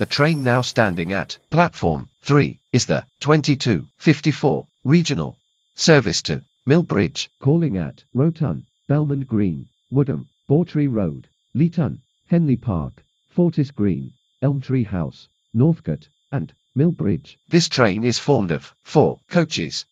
The train now standing at platform 3 is the 2254 regional service to Millbridge, calling at Rowton, Belmond Green, Woodham, Bawtry Road, Leaton, Henley Park, Fortis Green, Elmtree House, Northcote, and Millbridge. This train is formed of four coaches.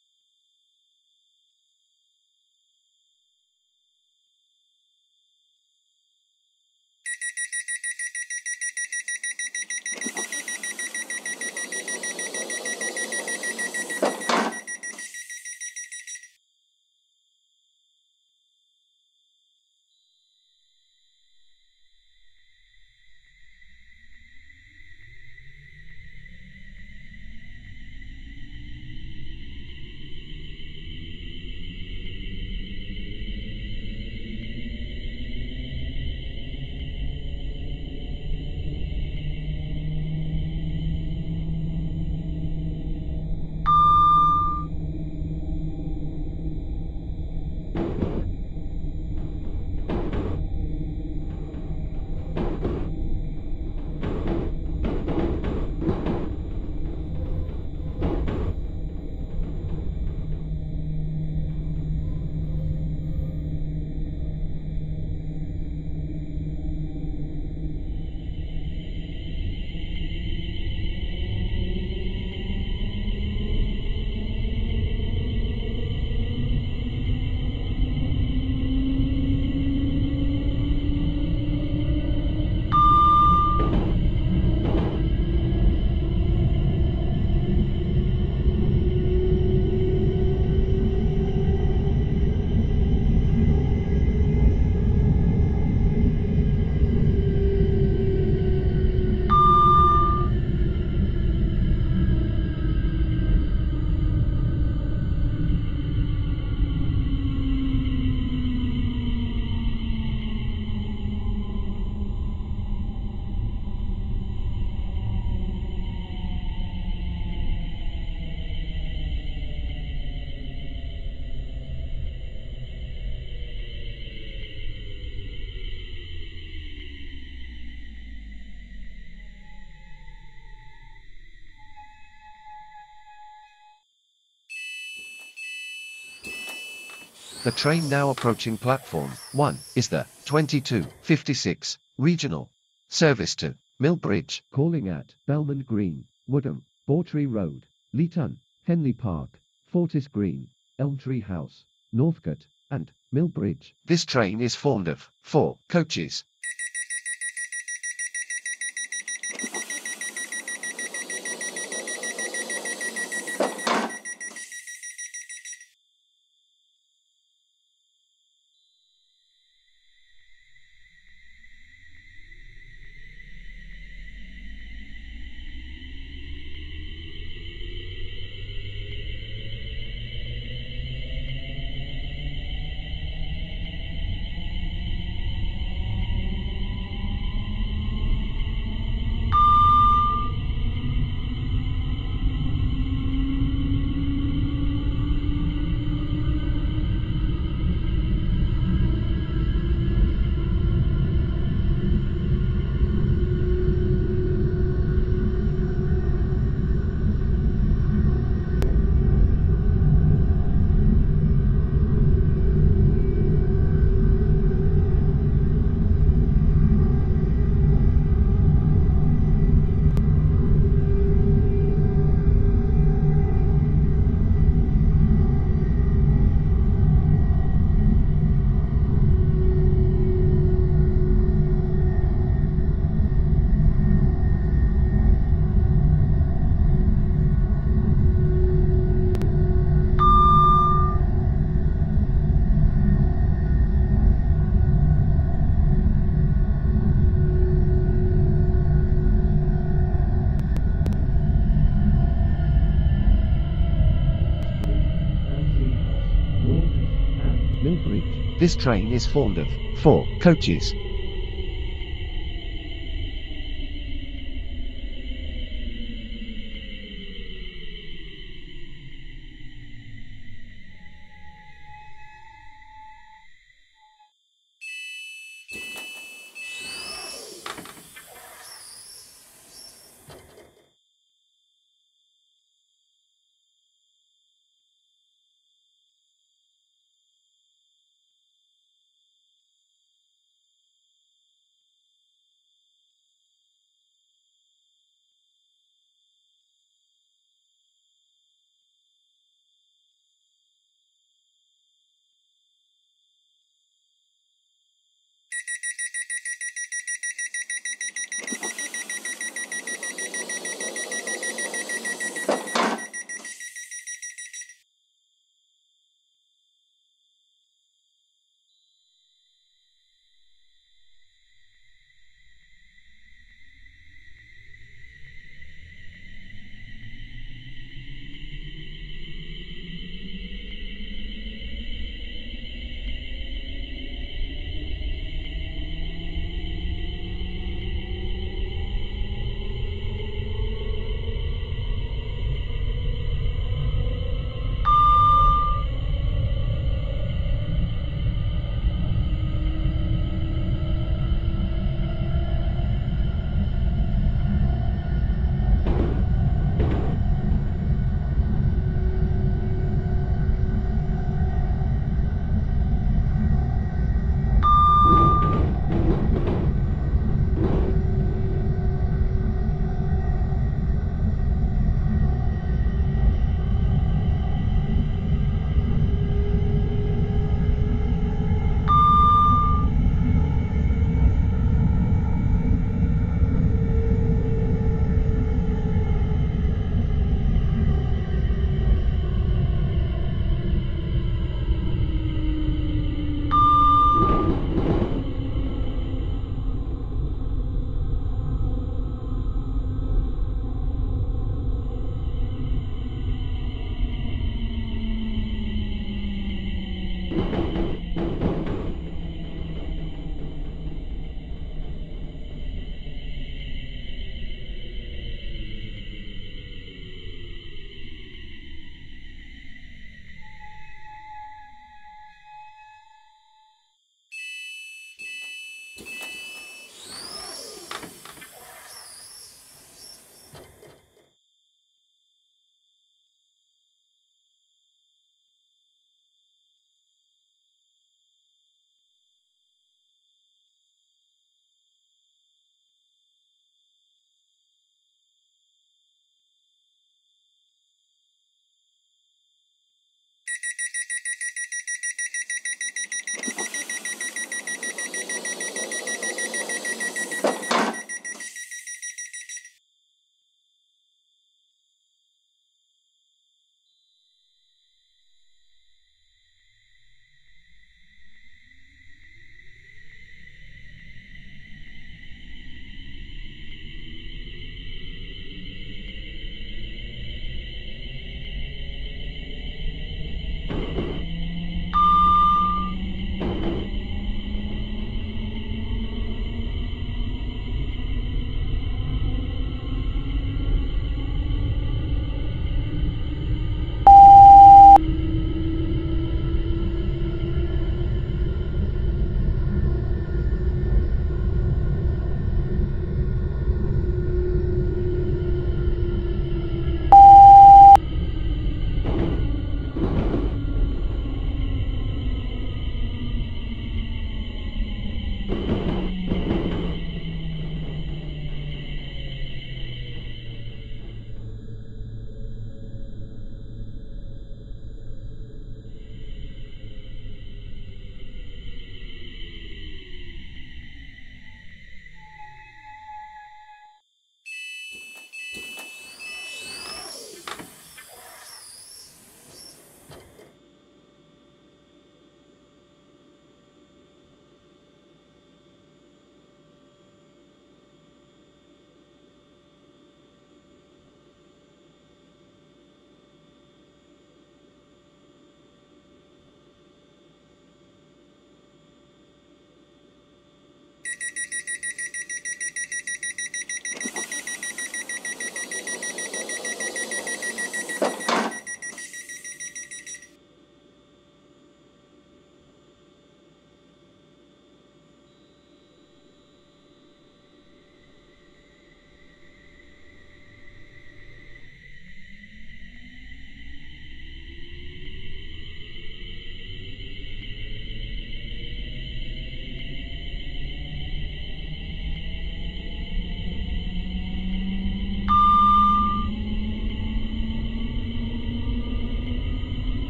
The train now approaching platform 1 is the 2256 regional service to Millbridge, calling at Belmond Green, Woodham, Bawtry Road, Leaton, Henley Park, Fortis Green, Elmtree House, Northcote, and Millbridge. This train is formed of four coaches. Millbridge. This train is formed of four coaches.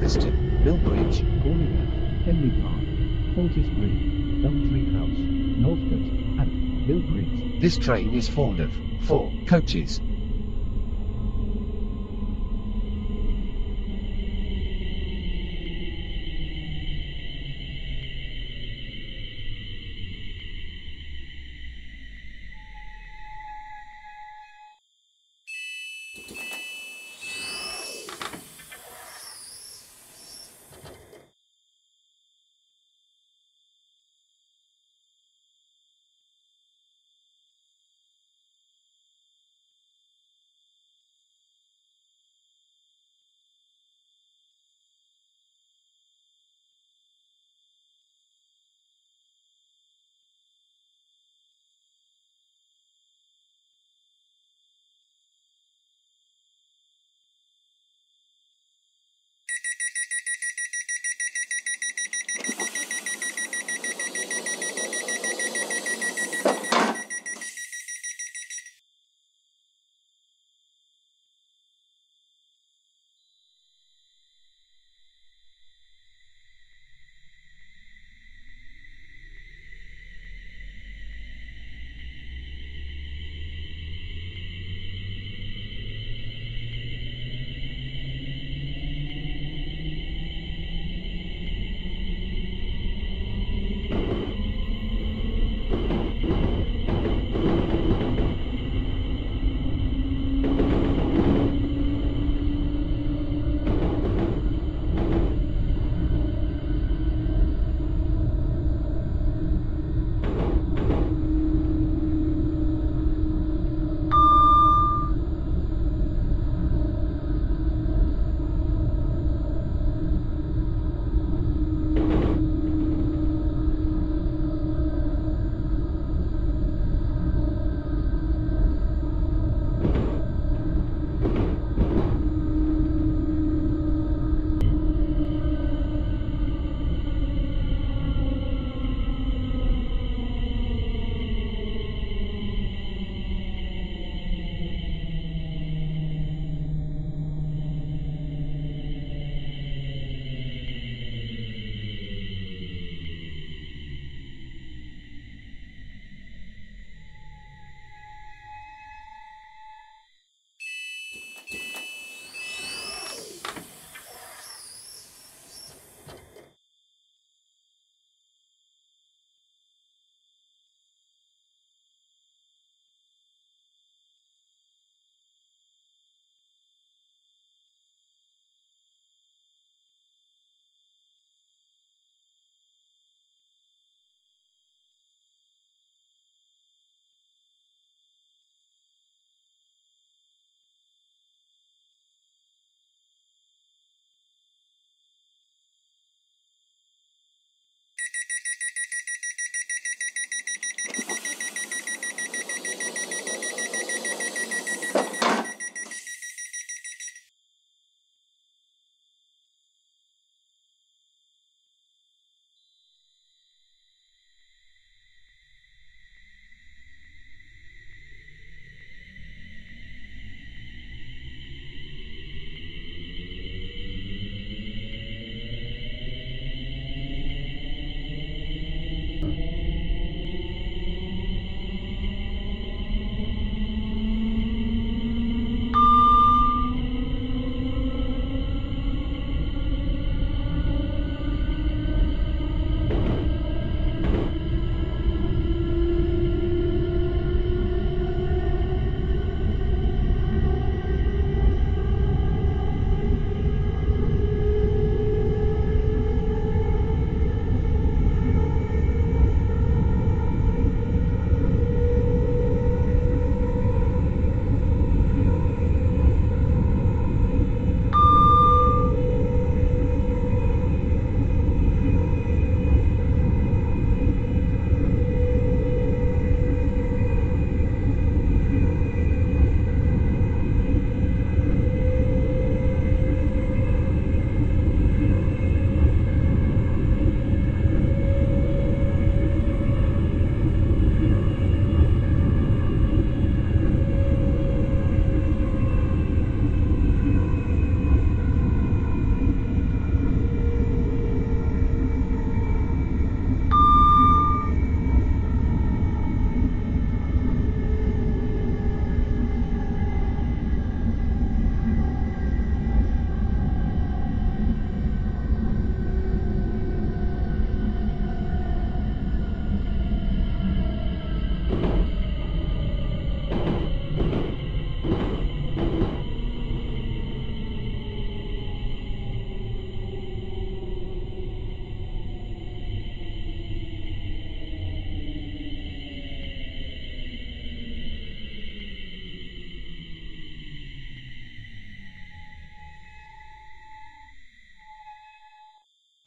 To Millbridge, Henley Park, Elmtree House, Northcote, and Millbridge. This train is formed of four coaches.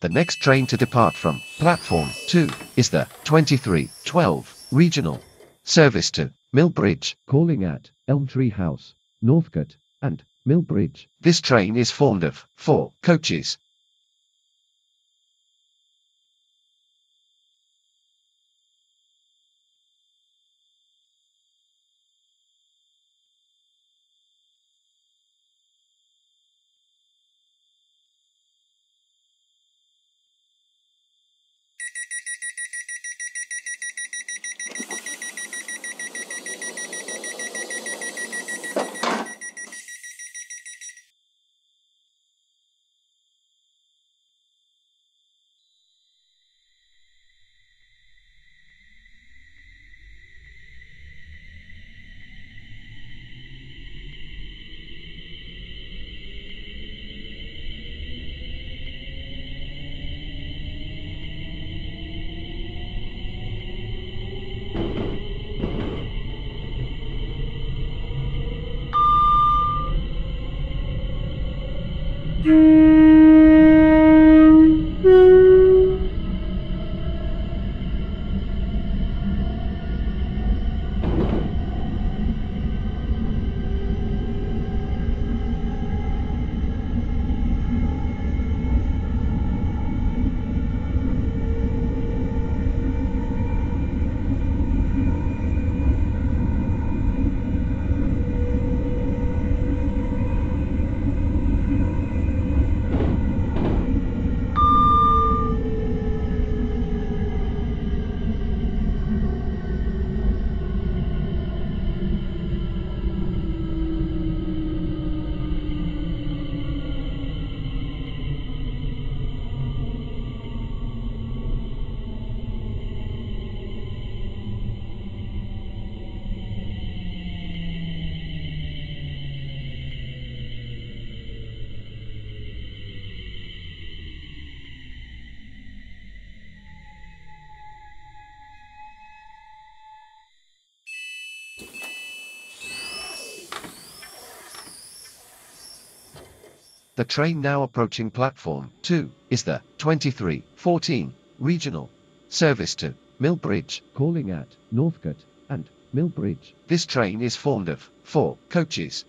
The next train to depart from platform 2 is the 2312 regional service to Millbridge, calling at Elmtree House, Northcote, and Millbridge. This train is formed of four coaches. Mm-hmm. The train now approaching platform 2 is the 2314 regional service to Millbridge, calling at Northcote and Millbridge. This train is formed of four coaches.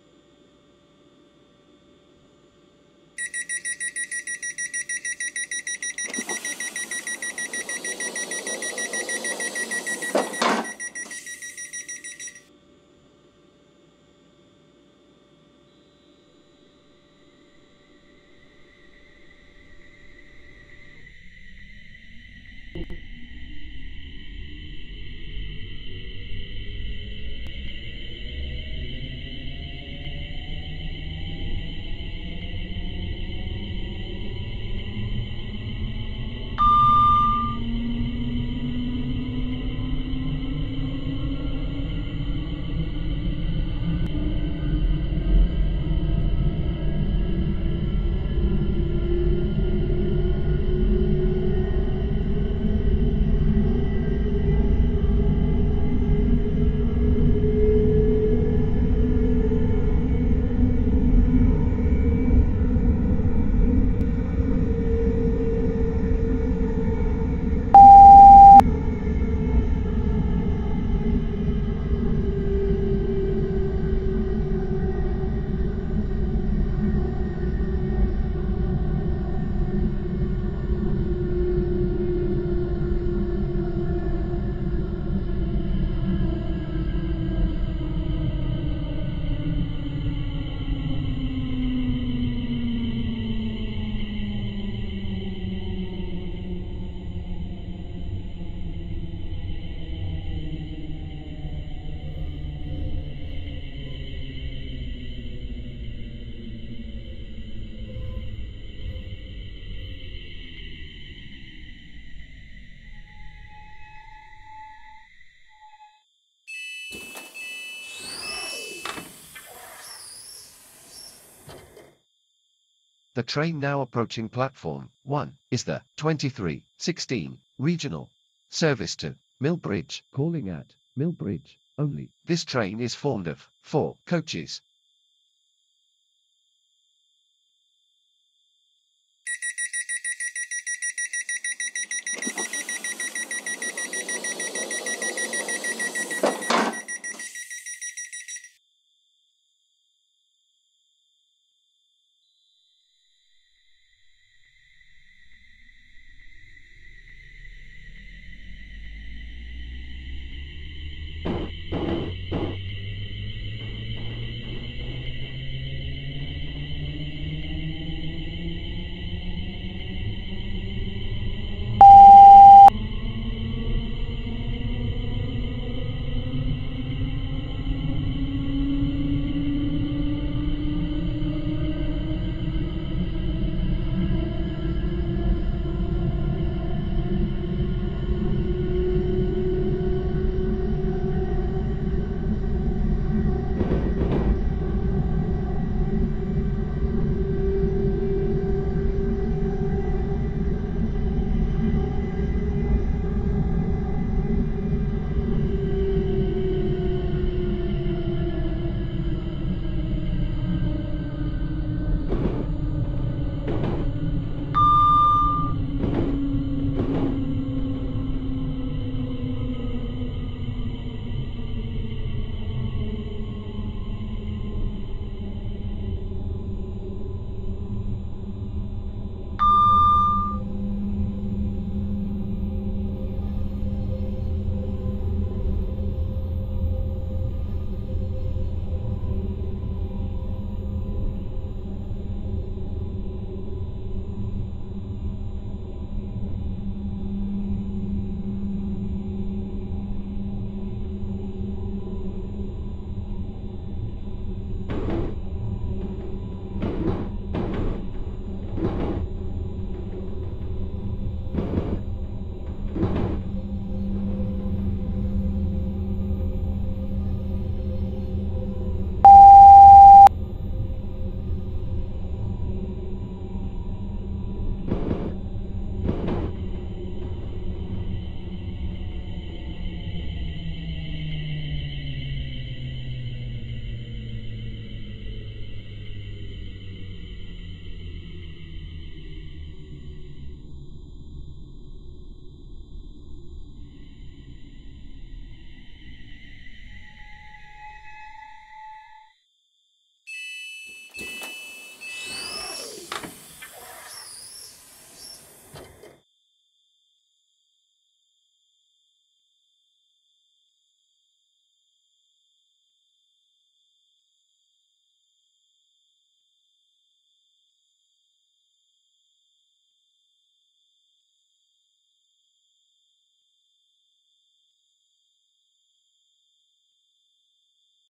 The train now approaching platform 1 is the 2316 regional service to Millbridge, calling at Millbridge only. This train is formed of four coaches